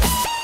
Bye.